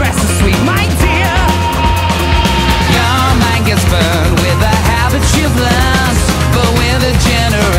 precious sweet, my dear. Your mind gets burned with the habits you've learned, but with a generous.